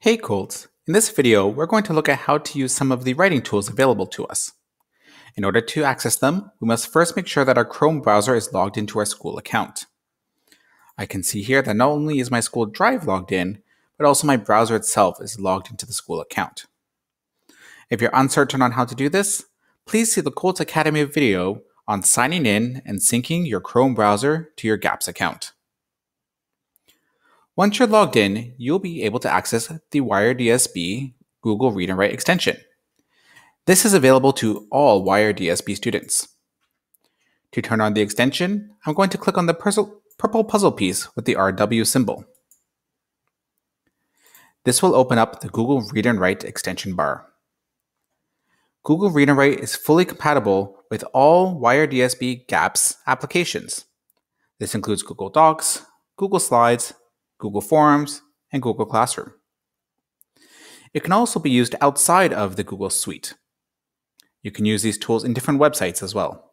Hey Colts! In this video, we're going to look at how to use some of the writing tools available to us. In order to access them, we must first make sure that our Chrome browser is logged into our school account. I can see here that not only is my school drive logged in, but also my browser itself is logged into the school account. If you're uncertain on how to do this, please see the Colts Academy video on signing in and syncing your Chrome browser to your GAPS account. Once you're logged in, you'll be able to access the WRDSB Google Read and Write extension. This is available to all WRDSB students. To turn on the extension, I'm going to click on the purple puzzle piece with the RW symbol. This will open up the Google Read and Write extension bar. Google Read and Write is fully compatible with all WRDSB GAPS applications. This includes Google Docs, Google Slides, Google Forms, and Google Classroom. It can also be used outside of the Google Suite. You can use these tools in different websites as well.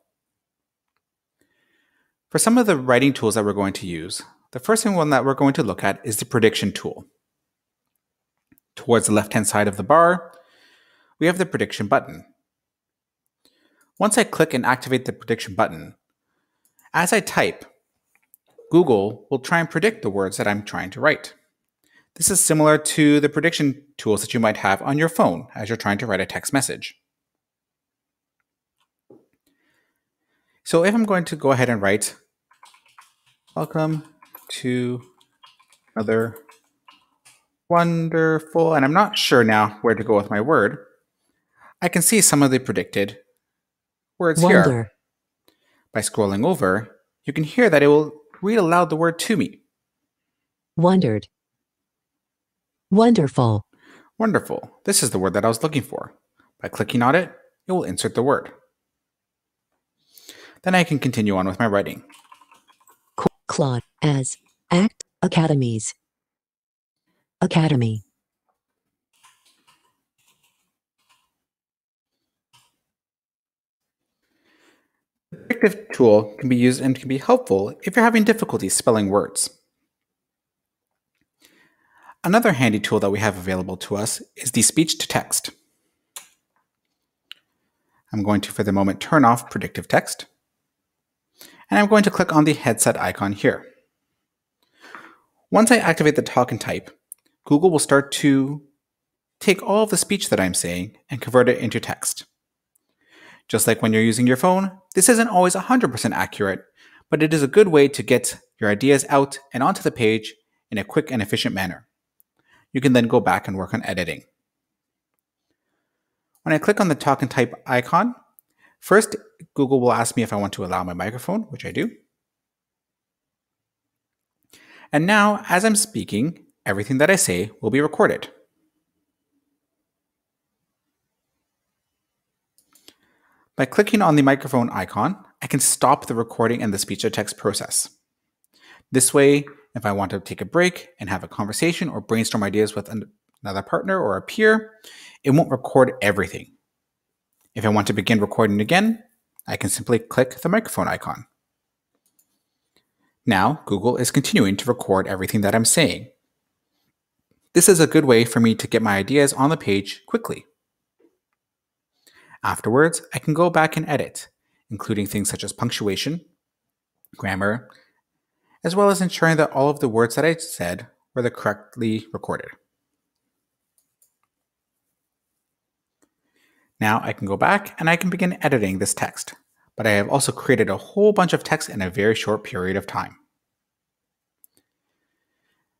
For some of the writing tools that we're going to use, the first one that we're going to look at is the prediction tool. Towards the left-hand side of the bar, we have the prediction button. Once I click and activate the prediction button, as I type, Google will try and predict the words that I'm trying to write. This is similar to the prediction tools that you might have on your phone as you're trying to write a text message. So if I'm going to go ahead and write, welcome to another wonderful, and I'm not sure now where to go with my word, I can see some of the predicted words Wonder. here. By scrolling over, you can hear that it will read aloud the word to me. Wondered. Wonderful. Wonderful. This is the word that I was looking for. By clicking on it, it will insert the word. Then I can continue on with my writing. Claude as Act Academies. Academy. Tool can be used and can be helpful if you're having difficulty spelling words. Another handy tool that we have available to us is the speech to text. I'm going to, for the moment, turn off predictive text. And I'm going to click on the headset icon here. Once I activate the talk and type, Google will start to take all of the speech that I'm saying and convert it into text. Just like when you're using your phone, this isn't always 100% accurate, but it is a good way to get your ideas out and onto the page in a quick and efficient manner. You can then go back and work on editing. When I click on the talk and type icon, first Google will ask me if I want to allow my microphone, which I do. And now, as I'm speaking, everything that I say will be recorded. By clicking on the microphone icon, I can stop the recording and the speech to text process. This way, if I want to take a break and have a conversation or brainstorm ideas with another partner or a peer, it won't record everything. If I want to begin recording again, I can simply click the microphone icon. Now, Google is continuing to record everything that I'm saying. This is a good way for me to get my ideas on the page quickly. Afterwards, I can go back and edit, including things such as punctuation, grammar, as well as ensuring that all of the words that I said were the correctly recorded. Now I can go back and I can begin editing this text, but I have also created a whole bunch of text in a very short period of time.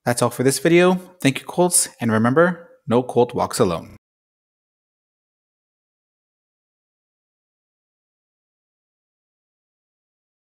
That's all for this video. Thank you, Colts, and remember, no Colt walks alone.